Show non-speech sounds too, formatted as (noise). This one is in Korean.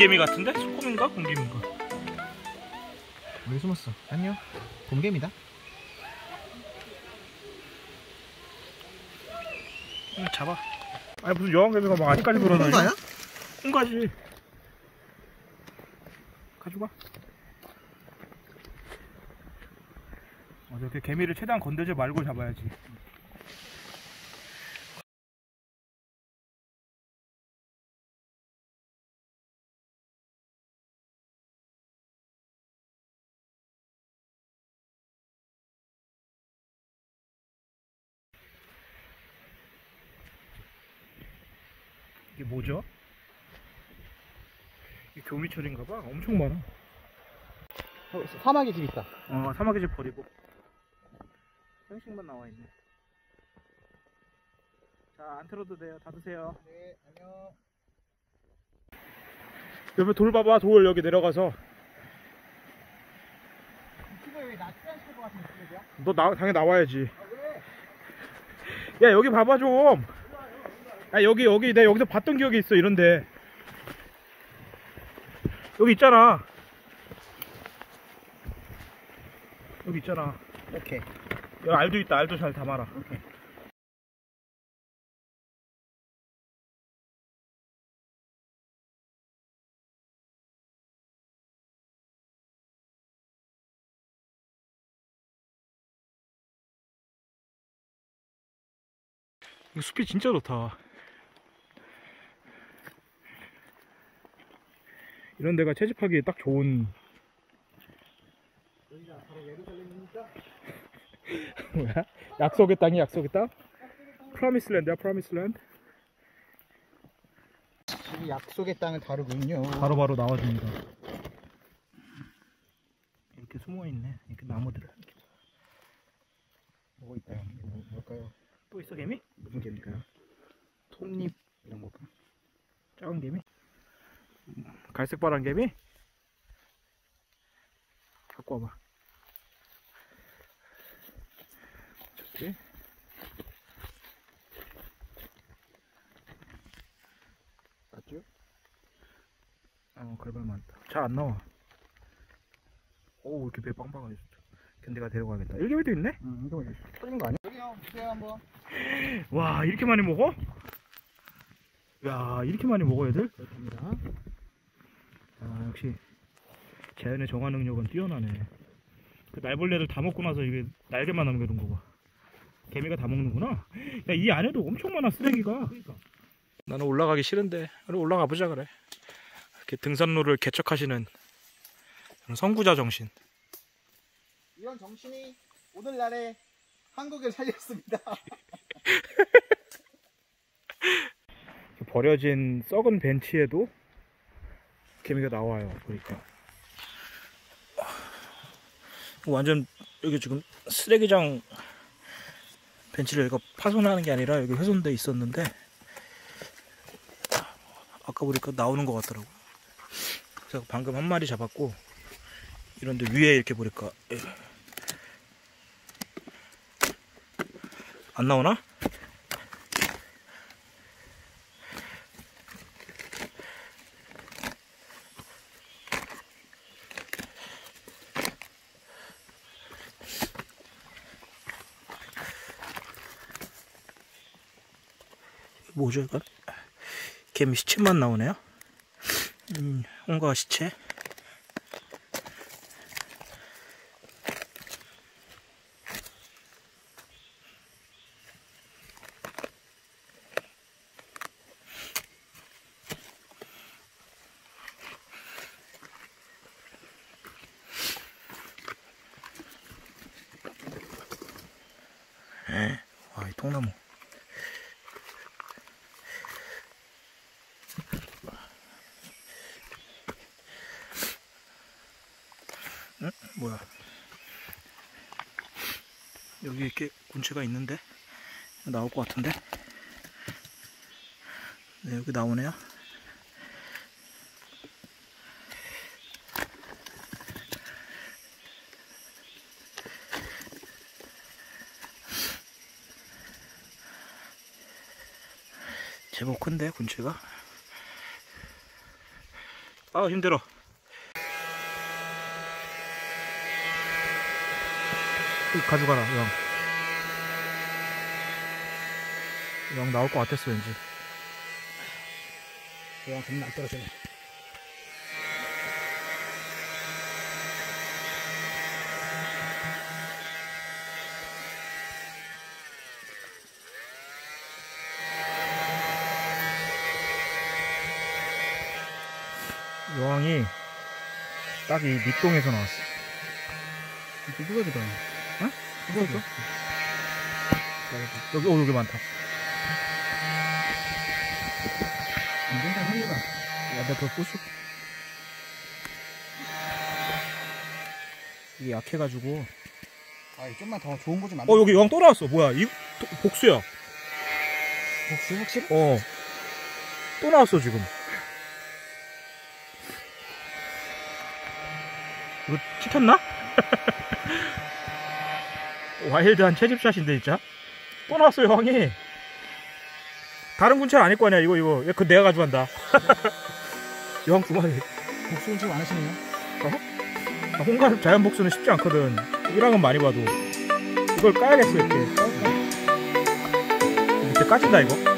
곰개미 같은데? 소금인가? 곰개미인가? 어디 숨었어? 안녕. 곰개미다. 응, 잡아. 아니 무슨 여왕개미가 막 아직까지 불어나요? 홍가야? 홍가지. 가져가. 어, 이렇게 개미를 최대한 건들지 말고 잡아야지. 이게 뭐죠? 이게 교미철인가봐. 엄청 많아. 어, 사막의 집 있다. 어, 사막의 집 버리고. 형식만 나와 있네. 자, 안 틀어도 돼요. 다 드세요. 네, 안녕. 옆에 돌 봐봐. 돌 여기 내려가서. 너 나, 당연히 나와야지. 아, 왜? 야, 여기 봐봐 좀. 야, 여기, 여기, 내가 여기서 봤던 기억이 있어. 이런데. 여기 있잖아. 여기 있잖아. 오케이. 여기 알도 있다. 알도 잘 담아라. 오케이. 이 숲이 진짜 좋다. 이런 데가 채집하기에 딱 좋은? (laughs) 뭐야? 약속의 땅이 약속의 땅? 프라미스랜드야 프라미스랜드? 이 약속의 땅을 다루군요. 바로바로 나와줍니다. 이렇게 숨어 있네. 이렇게 나무들. 뭐가 있다. 뭐, 뭘까요? 또 있어 개미? 무슨 개일까요? 톱잎 이런 걸까? 작은 개미? 갈색 바람 개미? 갖고 와봐. 저기. 맞죠? 어, 걸발 많다. 잘 안 나와. 오, 이렇게 배 빵빵하게 좋다. 견디가 데려가야겠다. 일개미도 있네? 응, 이거 뭐지? 터진 거 아니야? 여기요, 보세요 한번. 와, 이렇게 많이 먹어? 야, 이렇게 많이 먹어, 애들? 그렇습니다. 아, 역시 자연의 정화 능력은 뛰어나네. 그 날벌레들 다 먹고 나서 이게 날개만 남겨둔 거 봐. 개미가 다 먹는구나. 야, 이 안에도 엄청 많아, 쓰레기가. 그러니까. 나는 올라가기 싫은데, 그래, 올라가 보자, 그래. 이렇게 등산로를 개척하시는 선구자 정신. 이런 정신이 오늘날의 한국을 살렸습니다. (laughs) 버려진 썩은 벤치에도 개미가 나와요, 보니까. 완전 여기 지금 쓰레기장 벤치를 이거 파손하는 게 아니라 여기 훼손돼 있었는데 아까 보니까 나오는 것 같더라고. 그래서 방금 한 마리 잡았고 이런데 위에 이렇게 보니까 예. 안 나오나? 뭐죠 이건? 개미 시체만 나오네요. 음, 홍가 시체. 통나무. 뭐야? 여기 이렇게 군체가 있는데 나올 것 같은데? 네, 여기 나오네요. 제법 큰데 군체가? 아 힘들어 가져가라 영. 영 나올 것 같았어 왠지 얘가 겁나 안 떨어지네. 여왕이 딱 이 밑동에서 나왔어 이거 부러지다. 어? 부러져? 여기 오 여기 많다 인정상 합니다. 야, 내가 더 부수. 이게 약해가지고. 아, 좀만 더 좋은 거좀 어, 여기 영또 나왔어. 뭐야? 이 도- 복수야. 혹시 확실히? 어. 또 나왔어, 지금. 이거 치켰나? (laughs) 와일드한 채집샷인데, 진짜. 또 나왔어, 여왕이. 다른 군찰 아닐 거 아니야, 이거, 이거. 야, 그거 내가 가져간다. 여왕 두 마리. 목숨 지금 안 하시네요. 아, 홍갈 자연 복수는 쉽지 않거든. 1항은 많이 봐도. 이걸 까야겠어, 이렇게. 밑에 까진다, 이거.